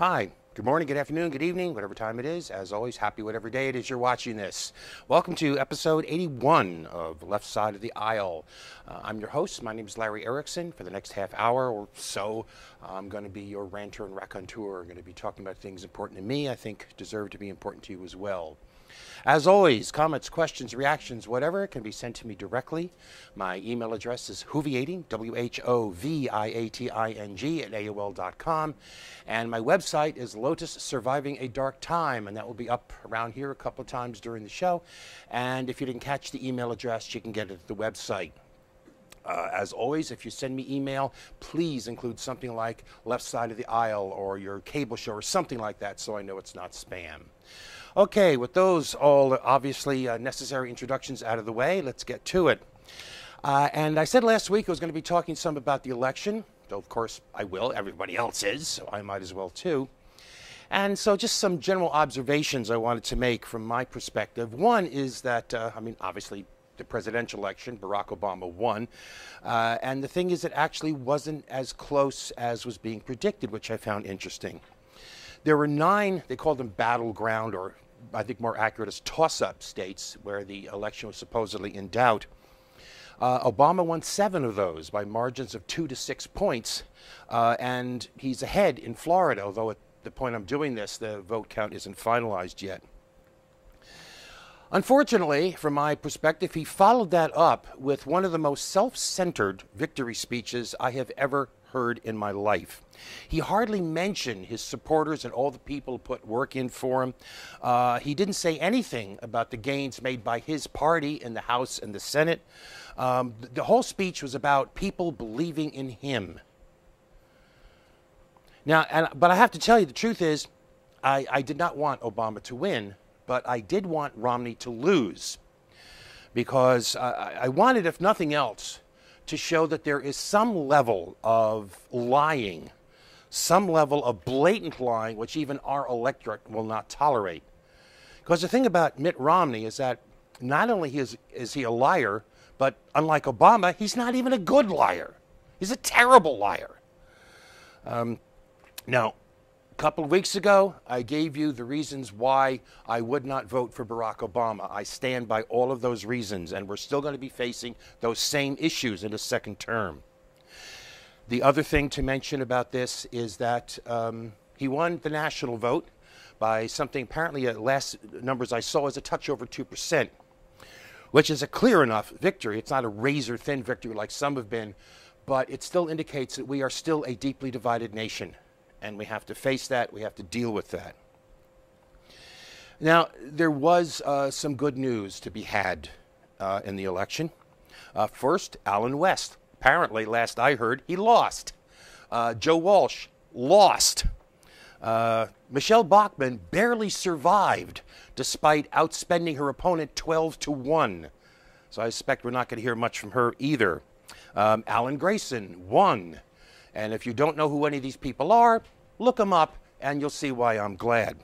Hi, good morning, good afternoon, good evening, whatever time it is. As always, happy whatever day it is you're watching this. Welcome to episode 81 of Left Side of the Aisle. Uh, I'm your host. My name is Larry Erickson. For the next half hour or so, I'm going to be your ranter and raconteur. I'm going to be talking about things important to me, I think deserve to be important to you as well. As always, comments, questions, reactions, whatever, can be sent to me directly. My email address is whoviating, W H O V I A T I N G, at AOL.com. And my website is Lotus Surviving a Dark Time, and that will be up around here a couple of times during the show. And if you didn't catch the email address, you can get it at the website. Uh, as always, if you send me email, please include something like left side of the aisle or your cable show or something like that so I know it's not spam. Okay, with those all obviously uh, necessary introductions out of the way, let's get to it. Uh, and I said last week I was going to be talking some about the election, though of course I will, everybody else is, so I might as well too. And so, just some general observations I wanted to make from my perspective. One is that, uh, I mean, obviously, the presidential election, Barack Obama won. Uh, and the thing is, it actually wasn't as close as was being predicted, which I found interesting. There were nine, they called them battleground, or I think more accurate as toss up states where the election was supposedly in doubt. Uh, Obama won seven of those by margins of two to six points, uh, and he's ahead in Florida, although at the point I'm doing this, the vote count isn't finalized yet. Unfortunately, from my perspective, he followed that up with one of the most self centered victory speeches I have ever heard in my life. He hardly mentioned his supporters and all the people who put work in for him. Uh, he didn't say anything about the gains made by his party in the House and the Senate. Um, the whole speech was about people believing in him. Now, and, but I have to tell you, the truth is, I, I did not want Obama to win, but I did want Romney to lose because I, I wanted, if nothing else, to show that there is some level of lying, some level of blatant lying, which even our electorate will not tolerate. Because the thing about Mitt Romney is that not only is, is he a liar, but unlike Obama, he's not even a good liar. He's a terrible liar. Um, now, couple of weeks ago, I gave you the reasons why I would not vote for Barack Obama. I stand by all of those reasons, and we're still going to be facing those same issues in a second term. The other thing to mention about this is that um, he won the national vote by something apparently, at last numbers I saw, is a touch over 2%, which is a clear enough victory. It's not a razor thin victory like some have been, but it still indicates that we are still a deeply divided nation and we have to face that. We have to deal with that. Now, there was uh, some good news to be had uh, in the election. Uh, first, Allen West. Apparently, last I heard, he lost. Uh, Joe Walsh lost. Uh, Michele Bachmann barely survived despite outspending her opponent 12 to 1. So I suspect we're not going to hear much from her either. Um, Alan Grayson won. And if you don't know who any of these people are, look them up and you'll see why I'm glad.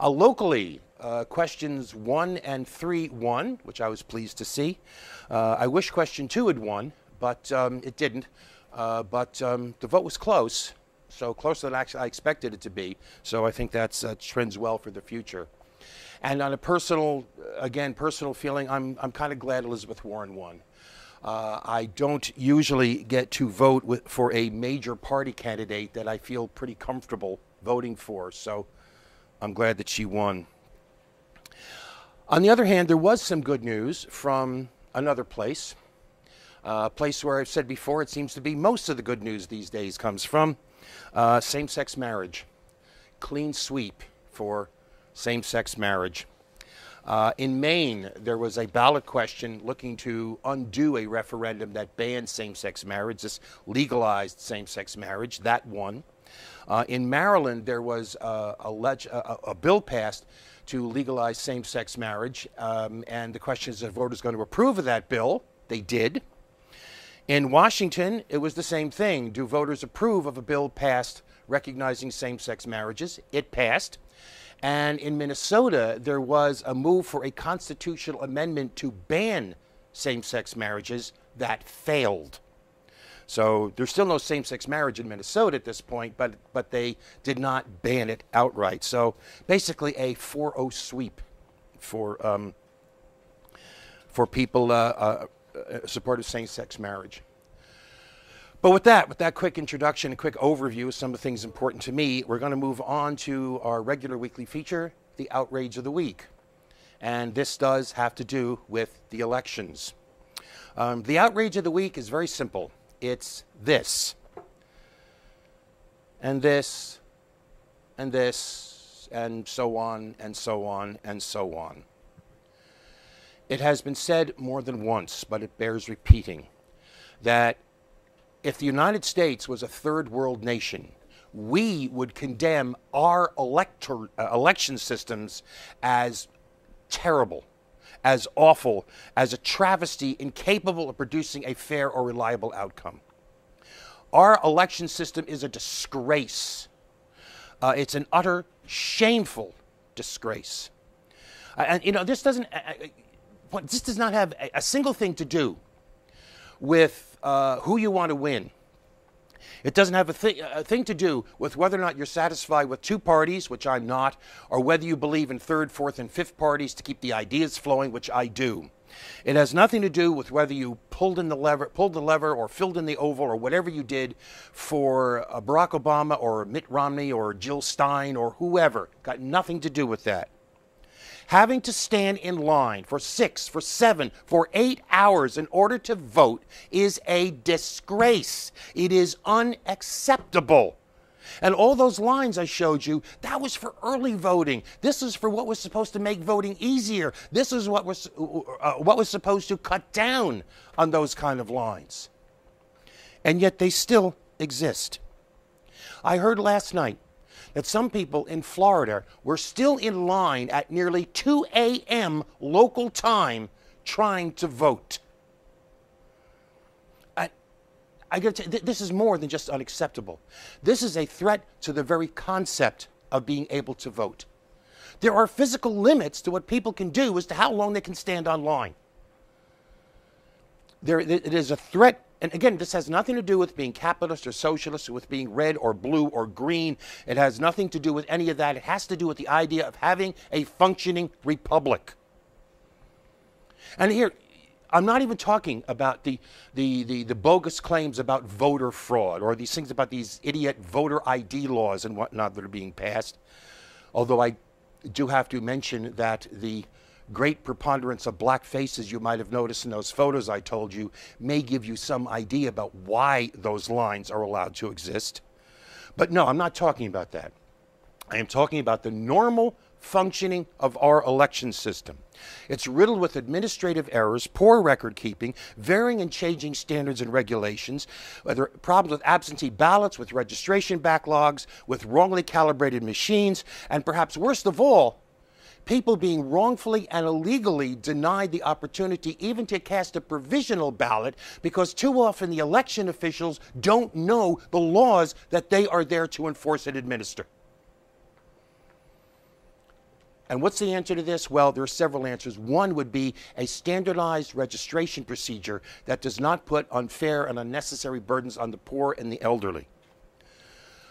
Uh, locally, uh, questions one and three won, which I was pleased to see. Uh, I wish question two had won, but um, it didn't. Uh, but um, the vote was close, so closer than I expected it to be. So I think that uh, trends well for the future. And on a personal, again, personal feeling, I'm, I'm kind of glad Elizabeth Warren won. Uh, I don't usually get to vote with, for a major party candidate that I feel pretty comfortable voting for, so I'm glad that she won. On the other hand, there was some good news from another place, a place where I've said before it seems to be most of the good news these days comes from uh, same sex marriage. Clean sweep for same sex marriage. Uh, in Maine, there was a ballot question looking to undo a referendum that banned same sex marriage, this legalized same sex marriage. That won. Uh, in Maryland, there was a, a, leg- a, a bill passed to legalize same sex marriage, um, and the question is are voters going to approve of that bill? They did. In Washington, it was the same thing. Do voters approve of a bill passed recognizing same sex marriages? It passed. And in Minnesota, there was a move for a constitutional amendment to ban same sex marriages that failed. So there's still no same-sex marriage in Minnesota at this point, but but they did not ban it outright. So basically, a 4-0 sweep for um, for people uh, uh, uh support of same-sex marriage. But with that, with that quick introduction, a quick overview of some of the things important to me, we're going to move on to our regular weekly feature, the outrage of the week. And this does have to do with the elections. Um, the outrage of the week is very simple it's this, and this, and this, and so on, and so on, and so on. It has been said more than once, but it bears repeating, that if the United States was a third world nation, we would condemn our elector, uh, election systems as terrible, as awful, as a travesty incapable of producing a fair or reliable outcome. Our election system is a disgrace. Uh, it's an utter, shameful disgrace. Uh, and, you know, this doesn't, uh, uh this does not have a, a single thing to do with uh, who you want to win it doesn't have a, th- a thing to do with whether or not you're satisfied with two parties, which I'm not, or whether you believe in third, fourth, and fifth parties to keep the ideas flowing, which I do. It has nothing to do with whether you pulled in the lever, pulled the lever, or filled in the oval, or whatever you did for uh, Barack Obama or Mitt Romney or Jill Stein or whoever. Got nothing to do with that having to stand in line for six, for seven, for eight hours in order to vote is a disgrace. It is unacceptable. And all those lines I showed you, that was for early voting. This is for what was supposed to make voting easier. This is what was, uh, what was supposed to cut down on those kind of lines. And yet they still exist. I heard last night that some people in Florida were still in line at nearly 2 a.m. local time trying to vote. I, I gotta th- this is more than just unacceptable. This is a threat to the very concept of being able to vote. There are physical limits to what people can do as to how long they can stand online. There, it is a threat and again, this has nothing to do with being capitalist or socialist or with being red or blue or green. It has nothing to do with any of that. It has to do with the idea of having a functioning republic. And here, I'm not even talking about the, the, the, the, bogus claims about voter fraud or these things about these idiot voter ID laws and whatnot that are being passed. Although I do have to mention that the great preponderance of black faces you might have noticed in those photos I told you may give you some idea about why those lines are allowed to exist. But no, I'm not talking about that. I am talking about the normal functioning of our election system. It's riddled with administrative errors, poor record keeping, varying and changing standards and regulations, whether problems with absentee ballots, with registration backlogs, with wrongly calibrated machines, and perhaps worst of all, people being wrongfully and illegally denied the opportunity even to cast a provisional ballot because too often the election officials don't know the laws that they are there to enforce and administer. And what's the answer to this? Well, there are several answers. One would be a standardized registration procedure that does not put unfair and unnecessary burdens on the poor and the elderly.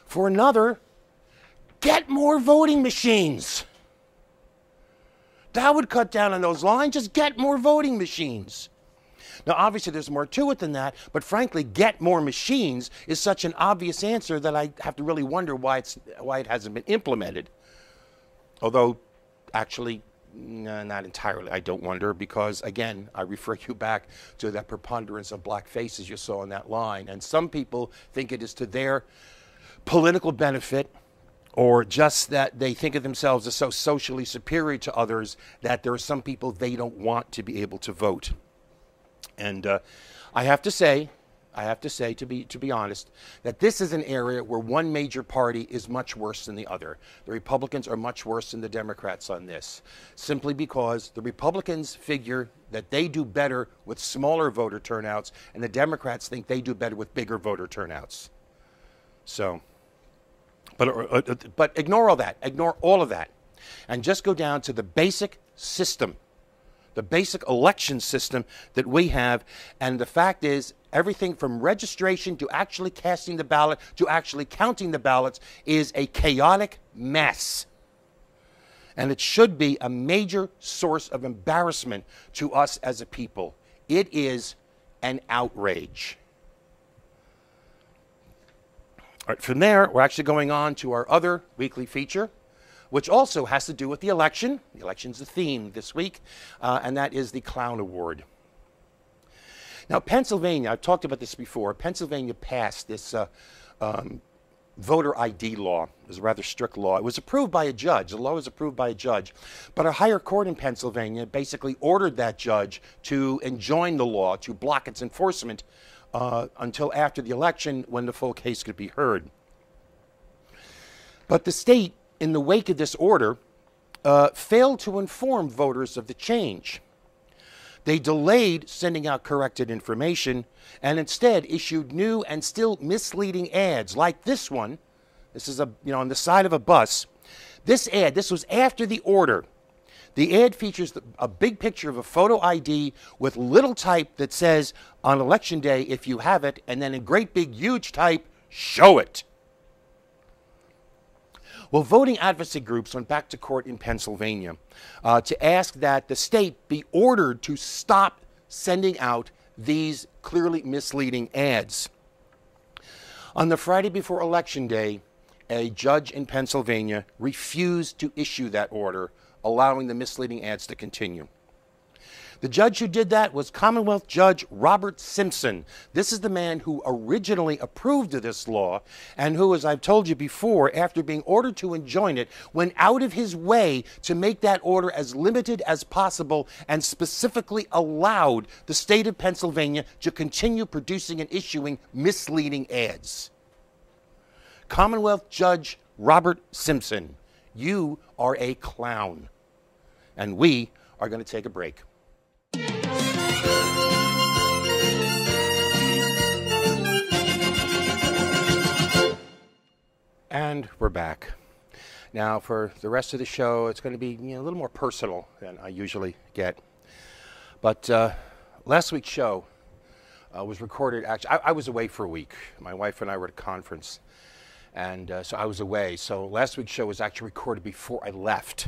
For another, get more voting machines. That would cut down on those lines. Just get more voting machines. Now, obviously, there's more to it than that, but frankly, get more machines is such an obvious answer that I have to really wonder why, it's, why it hasn't been implemented. Although, actually, no, not entirely. I don't wonder because, again, I refer you back to that preponderance of black faces you saw on that line. And some people think it is to their political benefit or just that they think of themselves as so socially superior to others that there are some people they don't want to be able to vote. And uh, I have to say, I have to say, to be, to be honest, that this is an area where one major party is much worse than the other. The Republicans are much worse than the Democrats on this, simply because the Republicans figure that they do better with smaller voter turnouts, and the Democrats think they do better with bigger voter turnouts. So. But, uh, uh, uh, but ignore all that. Ignore all of that. And just go down to the basic system, the basic election system that we have. And the fact is, everything from registration to actually casting the ballot to actually counting the ballots is a chaotic mess. And it should be a major source of embarrassment to us as a people. It is an outrage. All right, from there, we're actually going on to our other weekly feature, which also has to do with the election. The election's the theme this week, uh, and that is the Clown Award. Now, Pennsylvania, I've talked about this before. Pennsylvania passed this uh, um, voter ID law. It was a rather strict law. It was approved by a judge. The law was approved by a judge. But a higher court in Pennsylvania basically ordered that judge to enjoin the law, to block its enforcement uh, until after the election when the full case could be heard. But the state, in the wake of this order, uh, failed to inform voters of the change. They delayed sending out corrected information and instead issued new and still misleading ads like this one. This is a you know on the side of a bus. This ad, this was after the order. The ad features a big picture of a photo ID with little type that says on election day if you have it and then in great big huge type show it. Well, voting advocacy groups went back to court in Pennsylvania uh, to ask that the state be ordered to stop sending out these clearly misleading ads. On the Friday before Election Day, a judge in Pennsylvania refused to issue that order, allowing the misleading ads to continue. The judge who did that was Commonwealth Judge Robert Simpson. This is the man who originally approved of this law and who, as I've told you before, after being ordered to enjoin it, went out of his way to make that order as limited as possible and specifically allowed the state of Pennsylvania to continue producing and issuing misleading ads. Commonwealth Judge Robert Simpson, you are a clown. And we are going to take a break. And we're back. Now, for the rest of the show, it's going to be you know, a little more personal than I usually get. But uh, last week's show uh, was recorded. Actually, I, I, was away for a week. My wife and I were at a conference, and uh, so I was away. So last week's show was actually recorded before I left.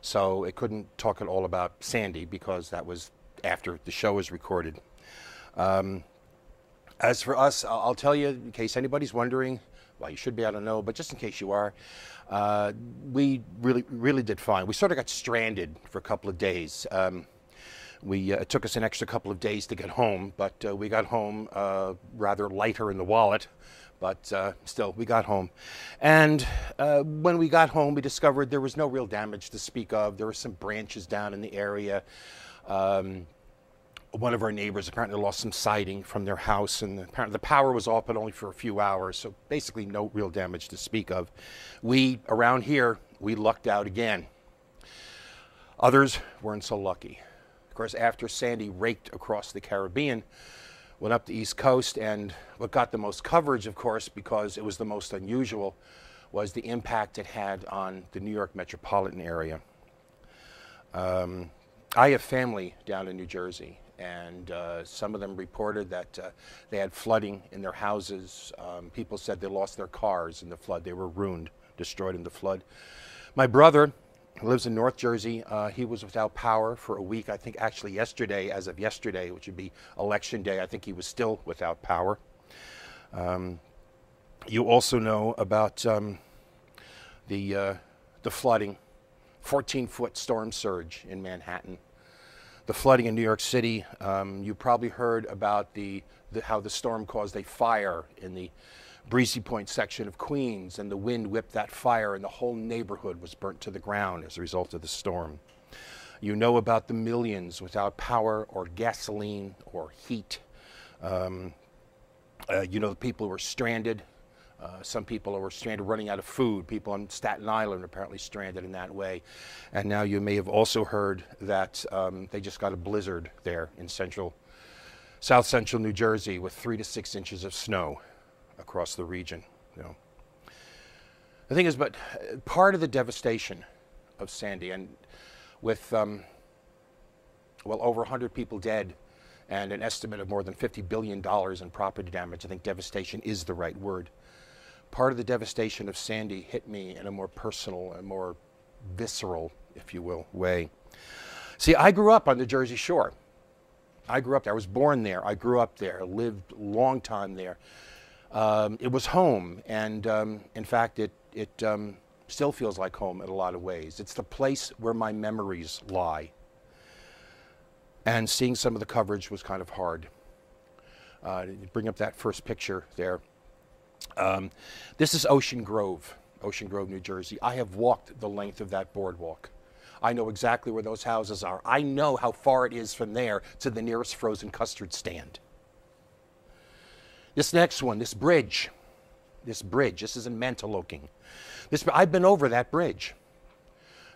So it couldn't talk at all about Sandy because that was after the show was recorded. Um, as for us, I'll, I'll tell you in case anybody's wondering well, you should be able to know, but just in case you are, uh, we really, really did fine. We sort of got stranded for a couple of days. Um, we, uh, it took us an extra couple of days to get home, but uh, we got home uh, rather lighter in the wallet, but uh, still, we got home. And uh, when we got home, we discovered there was no real damage to speak of. There were some branches down in the area. Um, one of our neighbors apparently lost some siding from their house, and apparently the power was off, but only for a few hours. So basically, no real damage to speak of. We around here, we lucked out again. Others weren't so lucky. Of course, after Sandy raked across the Caribbean, went up the East Coast, and what got the most coverage, of course, because it was the most unusual, was the impact it had on the New York metropolitan area. Um, I have family down in New Jersey, and uh, some of them reported that uh, they had flooding in their houses. Um, people said they lost their cars in the flood. They were ruined, destroyed in the flood. My brother lives in North Jersey. Uh, he was without power for a week. I think actually yesterday, as of yesterday, which would be election day, I think he was still without power. Um, you also know about um, the, uh, the flooding, 14 foot storm surge in Manhattan the flooding in New York City. Um, you probably heard about the, the, how the storm caused a fire in the Breezy Point section of Queens, and the wind whipped that fire, and the whole neighborhood was burnt to the ground as a result of the storm. You know about the millions without power or gasoline or heat. Um, uh, you know the people who were stranded uh, some people who were stranded running out of food. People on Staten Island apparently stranded in that way. And now you may have also heard that um, they just got a blizzard there in central, south central New Jersey with three to six inches of snow across the region. You know. The thing is, but uh, part of the devastation of Sandy, and with um, well over 100 people dead and an estimate of more than $50 billion in property damage. I think devastation is the right word. Part of the devastation of Sandy hit me in a more personal and more visceral, if you will, way. See, I grew up on the Jersey Shore. I grew up there. I was born there. I grew up there, lived a long time there. Um, it was home, and um, in fact, it, it um, still feels like home in a lot of ways. It's the place where my memories lie. And seeing some of the coverage was kind of hard. Uh, bring up that first picture there. Um, this is Ocean Grove, Ocean Grove, New Jersey. I have walked the length of that boardwalk. I know exactly where those houses are. I know how far it is from there to the nearest frozen custard stand. This next one, this bridge, this bridge, this is in Mantoloking. This, I've been over that bridge.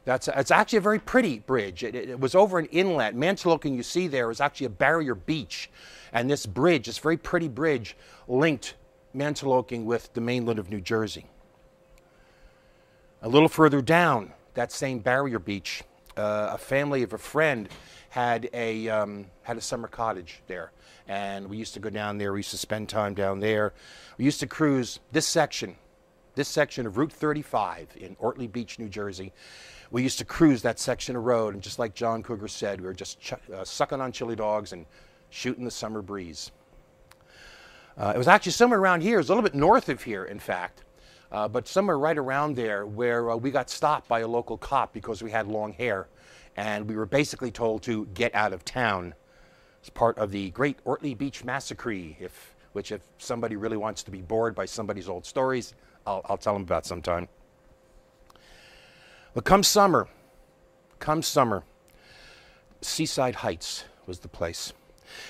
That's it's actually a very pretty bridge. It, it, it was over an inlet. Mantoloking, you see there, is actually a barrier beach. And this bridge, this very pretty bridge, linked Mantoloking with the mainland of New Jersey. A little further down, that same barrier beach, uh, a family of a friend had a, um, had a summer cottage there. And we used to go down there. We used to spend time down there. We used to cruise this section, this section of Route 35 in Ortley Beach, New Jersey. We used to cruise that section of road. And just like John Cougar said, we were just uh, sucking on chili dogs and shooting the summer breeze. Uh, it was actually somewhere around here. It was a little bit north of here, in fact. Uh, but somewhere right around there where uh, we got stopped by a local cop because we had long hair. And we were basically told to get out of town. It's part of the Great Ortley Beach Massacre, if, which if somebody really wants to be bored by somebody's old stories, I'll, I'll tell them about sometime. But come summer, come summer, Seaside Heights was the place.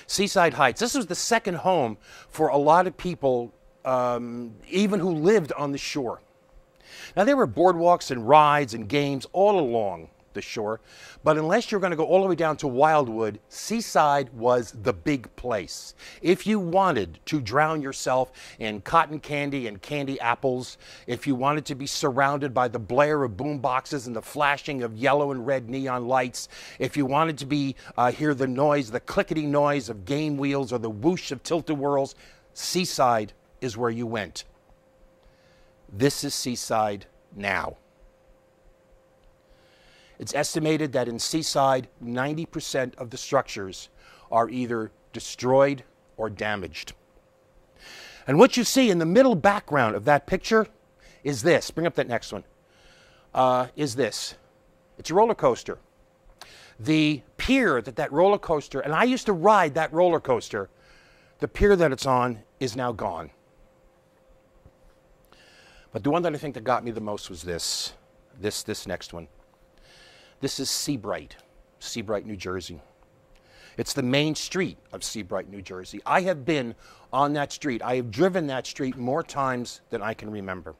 Seaside Heights. This was the second home for a lot of people um, even who lived on the shore. Now, there were boardwalks and rides and games all along the shore, but unless you're going to go all the way down to Wildwood, Seaside was the big place. If you wanted to drown yourself in cotton candy and candy apples, if you wanted to be surrounded by the blare of boom boxes and the flashing of yellow and red neon lights, if you wanted to be uh, hear the noise, the clickety noise of game wheels or the whoosh of tilt-a-whirls, Seaside is where you went. This is Seaside now. It's estimated that in Seaside, 90% of the structures are either destroyed or damaged. And what you see in the middle background of that picture is this. Bring up that next one. Uh, is this. It's a roller coaster. The pier that that roller coaster, and I used to ride that roller coaster, the pier that it's on is now gone. But the one that I think that got me the most was this, this, this next one. This is Seabright, Seabright, New Jersey. It's the main street of Seabright, New Jersey. I have been on that street. I have driven that street more times than I can remember.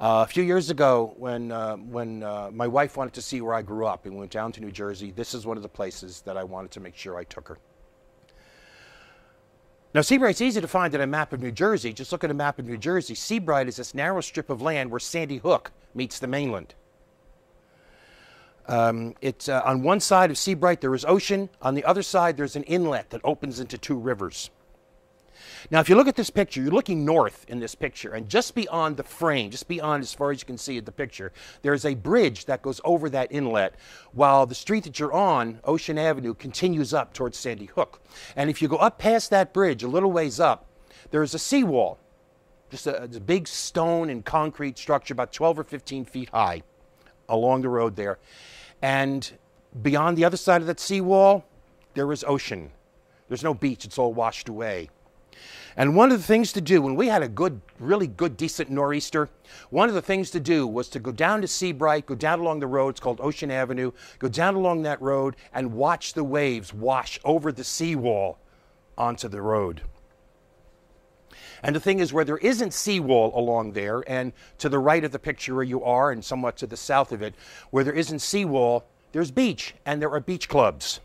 Uh, a few years ago, when, uh, when uh, my wife wanted to see where I grew up and went down to New Jersey, this is one of the places that I wanted to make sure I took her. Now, Seabright's easy to find on a map of New Jersey. Just look at a map of New Jersey. Seabright is this narrow strip of land where Sandy Hook meets the mainland. Um, it's uh, on one side of Seabright there is ocean. On the other side there's an inlet that opens into two rivers. Now, if you look at this picture, you're looking north in this picture, and just beyond the frame, just beyond as far as you can see at the picture, there's a bridge that goes over that inlet, while the street that you're on, Ocean Avenue, continues up towards Sandy Hook. And if you go up past that bridge, a little ways up, there's a seawall, just a, a big stone and concrete structure, about 12 or 15 feet high, along the road there. And beyond the other side of that seawall, there is ocean. There's no beach, it's all washed away. And one of the things to do when we had a good, really good, decent nor'easter, one of the things to do was to go down to Seabright, go down along the road, it's called Ocean Avenue, go down along that road and watch the waves wash over the seawall onto the road. And the thing is, where there isn't seawall along there, and to the right of the picture where you are, and somewhat to the south of it, where there isn't seawall, there's beach, and there are beach clubs.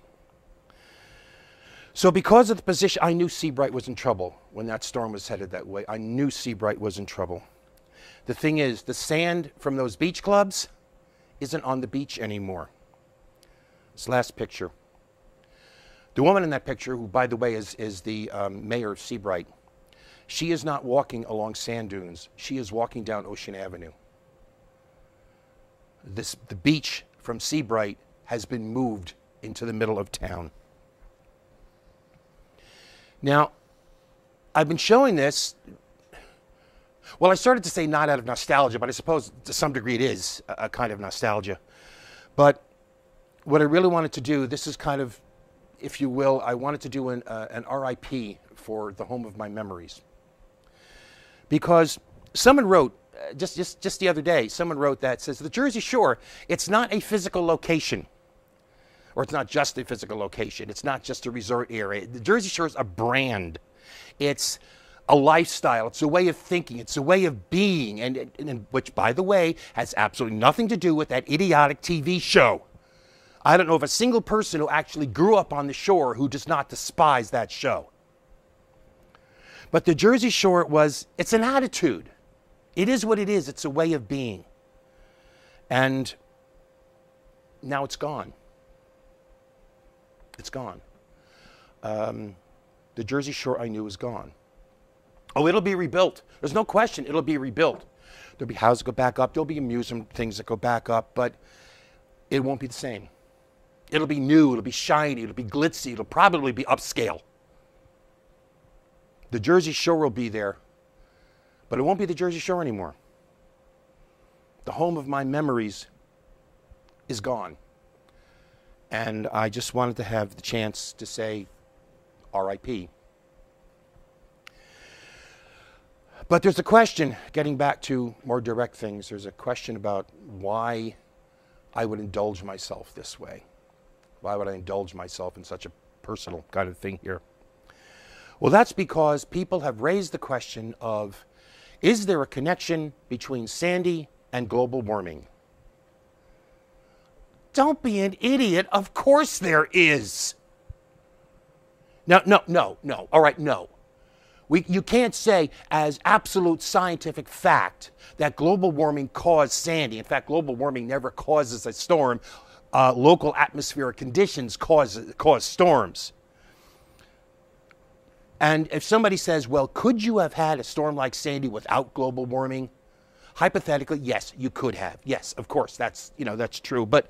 So, because of the position, I knew Seabright was in trouble when that storm was headed that way. I knew Seabright was in trouble. The thing is, the sand from those beach clubs isn't on the beach anymore. This last picture. The woman in that picture, who, by the way, is, is the um, mayor of Seabright, she is not walking along sand dunes. She is walking down Ocean Avenue. This, the beach from Seabright has been moved into the middle of town. Now, I've been showing this. Well, I started to say not out of nostalgia, but I suppose to some degree it is a, kind of nostalgia. But what I really wanted to do, this is kind of, if you will, I wanted to do an, uh, an RIP for the home of my memories. Because someone wrote, uh, just, just, just the other day, someone wrote that says the Jersey Shore, it's not a physical location or it's not just a physical location. It's not just a resort area. The Jersey Shore is a brand. It's a lifestyle. It's a way of thinking. It's a way of being, and, and, and, which, by the way, has absolutely nothing to do with that idiotic TV show. I don't know of a single person who actually grew up on the shore who does not despise that show. But the Jersey Shore was, it's an attitude. It is what it is. It's a way of being. And now it's gone. It's gone. Um, the Jersey Shore I knew is gone. Oh, it'll be rebuilt. There's no question it'll be rebuilt. There'll be houses go back up. There'll be amusement things that go back up, but it won't be the same. It'll be new. It'll be shiny. It'll be glitzy. It'll probably be upscale. The Jersey Shore will be there, but it won't be the Jersey Shore anymore. The home of my memories is gone. And I just wanted to have the chance to say RIP. But there's a question, getting back to more direct things, there's a question about why I would indulge myself this way. Why would I indulge myself in such a personal kind of thing here? Well, that's because people have raised the question of is there a connection between Sandy and global warming? Don't be an idiot. Of course there is. No, no, no, no. All right, no. We, you can't say as absolute scientific fact that global warming caused Sandy. In fact, global warming never causes a storm. Uh, local atmospheric conditions cause, cause storms. And if somebody says, well, could you have had a storm like Sandy without global warming? Hypothetically, yes, you could have. Yes, of course, that's, you know, that's true. But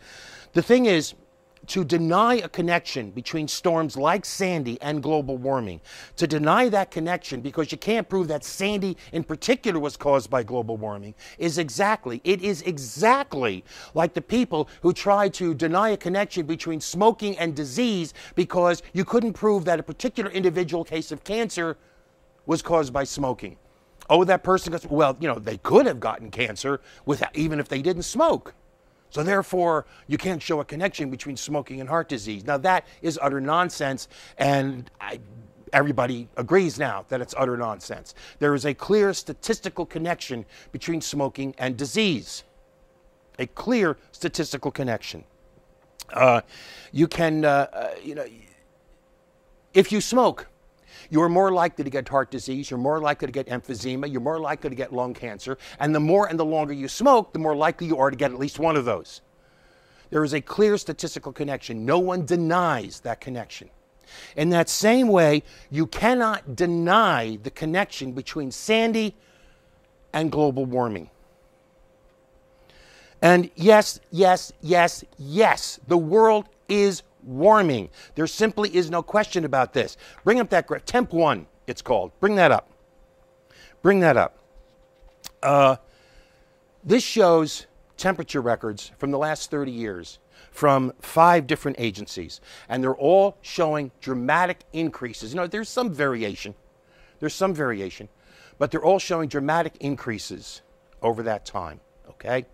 the thing is, to deny a connection between storms like Sandy and global warming, to deny that connection because you can't prove that Sandy in particular was caused by global warming, is exactly, it is exactly like the people who try to deny a connection between smoking and disease because you couldn't prove that a particular individual case of cancer was caused by smoking. Oh, that person well, you know, they could have gotten cancer without, even if they didn't smoke. So therefore, you can't show a connection between smoking and heart disease. Now that is utter nonsense, and I, everybody agrees now that it's utter nonsense. There is a clear statistical connection between smoking and disease. A clear statistical connection. Uh, you can, uh, uh, you know, if you smoke, you're more likely to get heart disease, you're more likely to get emphysema, you're more likely to get lung cancer, and the more and the longer you smoke, the more likely you are to get at least one of those. There is a clear statistical connection. No one denies that connection. In that same way, you cannot deny the connection between Sandy and global warming. And yes, yes, yes, yes, the world is warming. There simply is no question about this. Bring up that graph. Temp 1, it's called. Bring that up. Bring that up. Uh, this shows temperature records from the last 30 years from five different agencies, and they're all showing dramatic increases. You know, there's some variation. There's some variation, but they're all showing dramatic increases over that time, okay?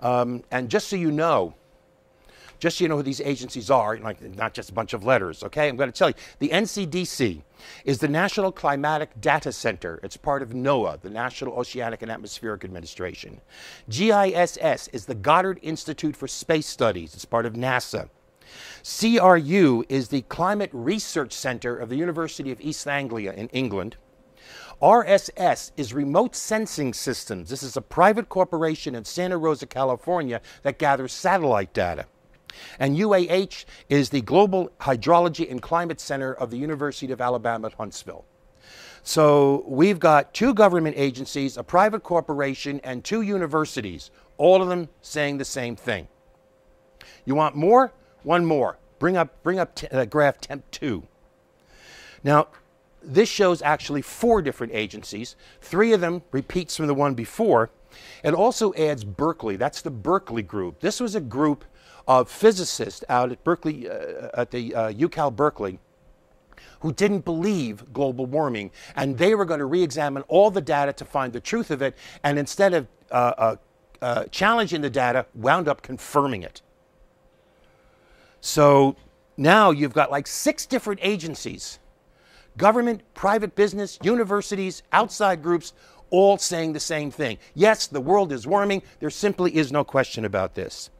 Um, and just so you know, just so you know who these agencies are, like not just a bunch of letters, okay? I'm going to tell you. The NCDC is the National Climatic Data Center. It's part of NOAA, the National Oceanic and Atmospheric Administration. GISS is the Goddard Institute for Space Studies. It's part of NASA. CRU is the Climate Research Center of the University of East Anglia in England. RSS is Remote Sensing Systems. This is a private corporation in Santa Rosa, California that gathers satellite data. And UAH is the Global Hydrology and Climate Center of the University of Alabama at Huntsville. So we've got two government agencies, a private corporation, and two universities, all of them saying the same thing. You want more? One more. Bring up, bring up t- uh, graph temp 2. Now, this shows actually four different agencies. Three of them repeats from the one before. It also adds Berkeley. That's the Berkeley group. This was a group of physicists out at Berkeley, uh, at the uh, UCal Berkeley, who didn't believe global warming, and they were going to re-examine all the data to find the truth of it, and instead of uh, uh, uh, challenging the data, wound up confirming it. So now you've got like six different agencies government, private business, universities, outside groups, all saying the same thing. Yes, the world is warming. There simply is no question about this.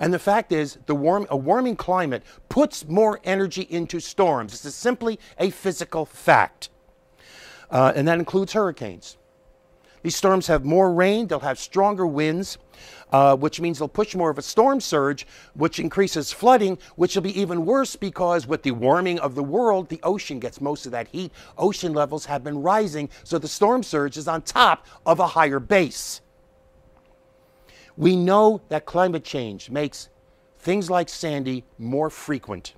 And the fact is, the warm, a warming climate puts more energy into storms. This is simply a physical fact. Uh, and that includes hurricanes. These storms have more rain, they'll have stronger winds, uh, which means they'll push more of a storm surge, which increases flooding, which will be even worse because with the warming of the world, the ocean gets most of that heat. Ocean levels have been rising, so the storm surge is on top of a higher base. We know that climate change makes things like Sandy more frequent.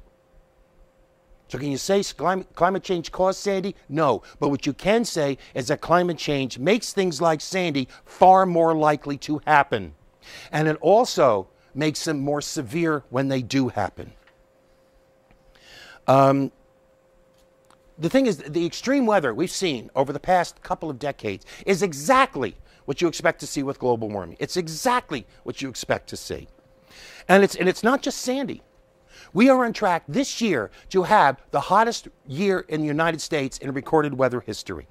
So, can you say climate change caused Sandy? No. But what you can say is that climate change makes things like Sandy far more likely to happen. And it also makes them more severe when they do happen. Um, the thing is, the extreme weather we've seen over the past couple of decades is exactly what you expect to see with global warming. It's exactly what you expect to see. And it's, and it's not just Sandy. We are on track this year to have the hottest year in the United States in recorded weather history.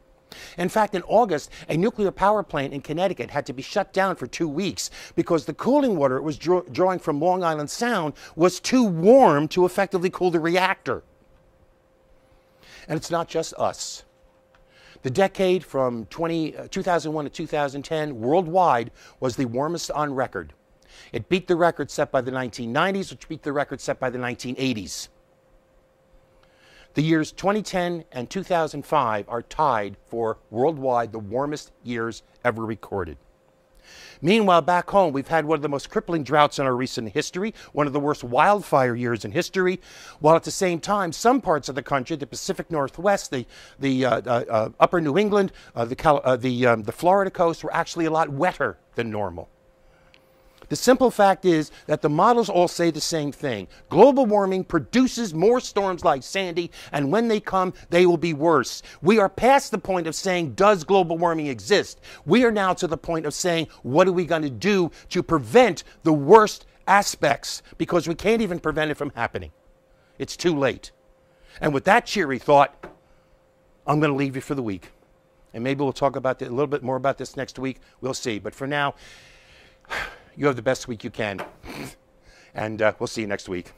In fact, in August, a nuclear power plant in Connecticut had to be shut down for two weeks because the cooling water it was draw- drawing from Long Island Sound was too warm to effectively cool the reactor. And it's not just us. The decade from 20, uh, 2001 to 2010 worldwide was the warmest on record. It beat the record set by the 1990s, which beat the record set by the 1980s. The years 2010 and 2005 are tied for worldwide the warmest years ever recorded. Meanwhile, back home, we've had one of the most crippling droughts in our recent history, one of the worst wildfire years in history, while at the same time, some parts of the country, the Pacific Northwest, the, the uh, uh, uh upper New England, uh, the, uh, the, um, the Florida coast, were actually a lot wetter than normal. The simple fact is that the models all say the same thing. Global warming produces more storms like Sandy, and when they come, they will be worse. We are past the point of saying, does global warming exist? We are now to the point of saying, what are we going to do to prevent the worst aspects? Because we can't even prevent it from happening. It's too late. And with that cheery thought, I'm going to leave you for the week. And maybe we'll talk about a little bit more about this next week. We'll see. But for now, you have the best week you can. And uh, we'll see you next week.